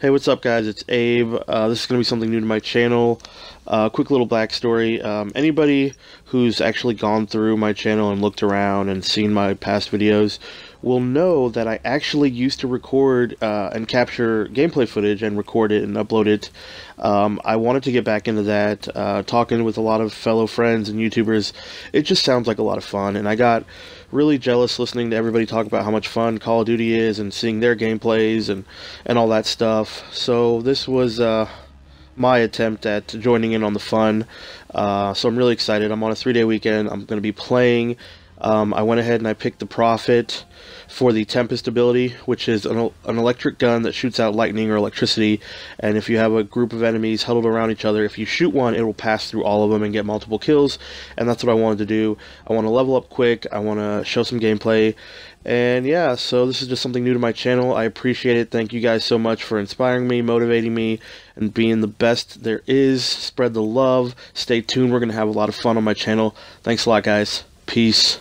Hey, what's up, guys? It's Abe. Uh, this is going to be something new to my channel. Uh, quick little backstory. Um, anybody who's actually gone through my channel and looked around and seen my past videos will know that I actually used to record uh, and capture gameplay footage and record it and upload it. Um, I wanted to get back into that, uh, talking with a lot of fellow friends and YouTubers. It just sounds like a lot of fun, and I got really jealous listening to everybody talk about how much fun Call of Duty is and seeing their gameplays and, and all that stuff. So this was uh, my attempt at joining in on the fun. Uh, so I'm really excited. I'm on a three-day weekend. I'm going to be playing um, I went ahead and I picked the Prophet for the Tempest ability, which is an, an, electric gun that shoots out lightning or electricity. And if you have a group of enemies huddled around each other, if you shoot one, it will pass through all of them and get multiple kills. And that's what I wanted to do. I want to level up quick. I want to show some gameplay. And yeah, so this is just something new to my channel. I appreciate it. Thank you guys so much for inspiring me, motivating me, and being the best there is. Spread the love. Stay tuned. We're going to have a lot of fun on my channel. Thanks a lot, guys. Peace.